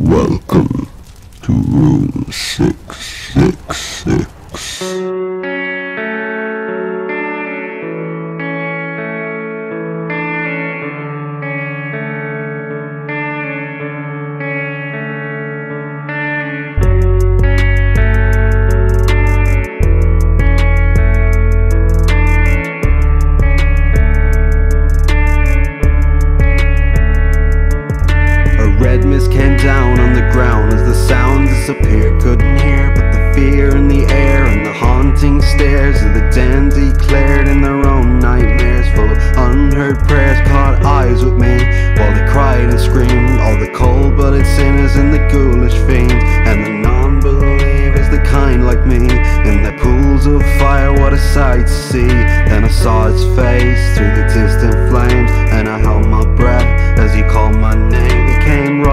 Welcome to room 666. Mist came down on the ground as the sound disappeared. Couldn't hear but the fear in the air and the haunting stares of the den declared in their own nightmares, full of unheard prayers. Caught eyes with me while they cried and screamed. All the cold-blooded sinners and the ghoulish fiends and the non-believers, the kind like me, in their pools of fire. What a sight to see! Then I saw his face through the distant flames, and I held my breath as he called my name.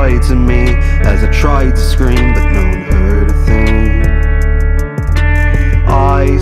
Right to me as I tried to scream, but no one heard a thing. I